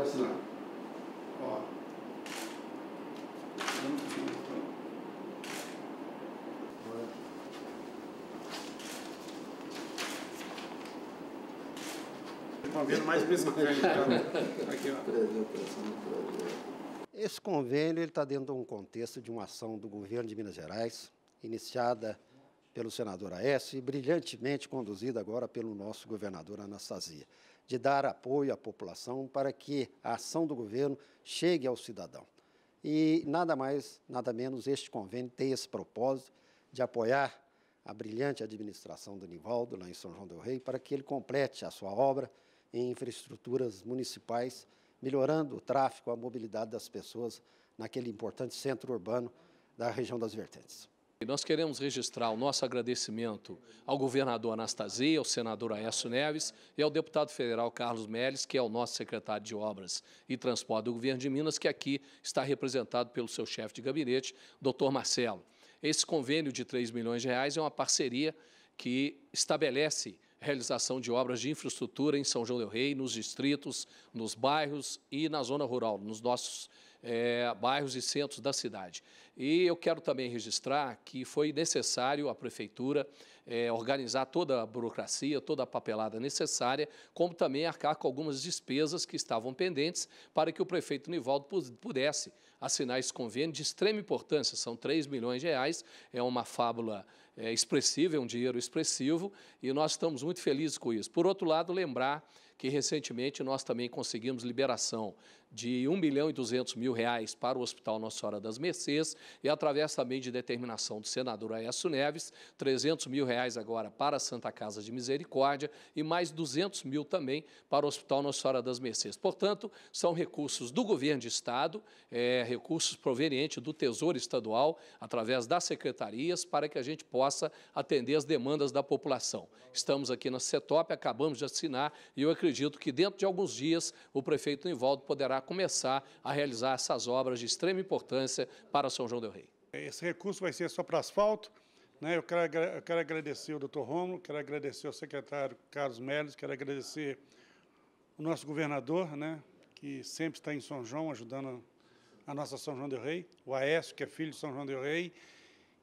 Vai assinar. Ó. Estão vendo mais pesquisando. Aqui, ó. Esse convênio está dentro de um contexto de uma ação do governo de Minas Gerais, iniciada pelo senador Aécio e brilhantemente conduzida agora pelo nosso governador Anastasia, de dar apoio à população para que a ação do governo chegue ao cidadão. E nada mais, nada menos, este convênio tem esse propósito de apoiar a brilhante administração do Nivaldo, lá em São João del Rei, para que ele complete a sua obra em infraestruturas municipais, melhorando o tráfego, a mobilidade das pessoas naquele importante centro urbano da região das Vertentes. Nós queremos registrar o nosso agradecimento ao governador Anastasia, ao senador Aécio Neves e ao deputado federal Carlos Melles, que é o nosso secretário de Obras e Transporte do governo de Minas, que aqui está representado pelo seu chefe de gabinete, doutor Marcelo. Esse convênio de 3 milhões de reais é uma parceria que estabelece realização de obras de infraestrutura em São João del Rei, nos distritos, nos bairros e na zona rural, nos nossos é, bairros e centros da cidade. E eu quero também registrar que foi necessário a Prefeitura é, organizar toda a burocracia, toda a papelada necessária, como também arcar com algumas despesas que estavam pendentes para que o prefeito Nivaldo pudesse assinar esse convênio de extrema importância, são 3 milhões de reais, é uma fábula é, expressiva, é um dinheiro expressivo, e nós estamos muito felizes com isso. Por outro lado, lembrar que recentemente nós também conseguimos liberação de 1 milhão e 200 mil reais para o Hospital Nossa Senhora das Mercês e através também de determinação do senador Aécio Neves, 300 mil reais agora para a Santa Casa de Misericórdia e mais 200 mil também para o Hospital Nossa Senhora das Mercês. Portanto, são recursos do governo de Estado, é, recursos provenientes do Tesouro Estadual, através das secretarias, para que a gente possa atender as demandas da população. Estamos aqui na CETOP, acabamos de assinar e eu acredito que dentro de alguns dias o prefeito Nivaldo poderá começar a realizar essas obras de extrema importância para São João del Rei. Esse recurso vai ser só para asfalto. Né? Eu, quero, eu quero agradecer o doutor Romulo, quero agradecer o secretário Carlos Melles, quero agradecer o nosso governador, né? que sempre está em São João ajudando a nossa São João del Rei, o Aécio, que é filho de São João del Rei,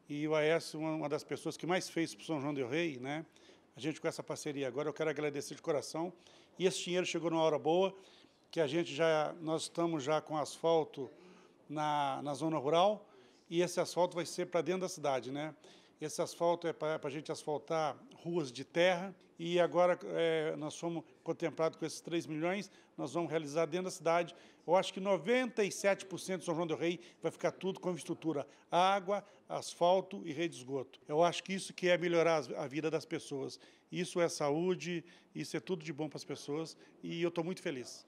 e o Aécio, uma, uma das pessoas que mais fez para São João del Rei, né? A gente com essa parceria agora, eu quero agradecer de coração. E esse dinheiro chegou numa hora boa, que a gente já, nós estamos já com asfalto na, na zona rural, e esse asfalto vai ser para dentro da cidade, né? Esse asfalto é para a gente asfaltar ruas de terra e agora é, nós fomos contemplados com esses 3 milhões, nós vamos realizar dentro da cidade. Eu acho que 97% de São João do Rei vai ficar tudo com infraestrutura, água, asfalto e rede de esgoto. Eu acho que isso que é melhorar a vida das pessoas. Isso é saúde, isso é tudo de bom para as pessoas e eu estou muito feliz.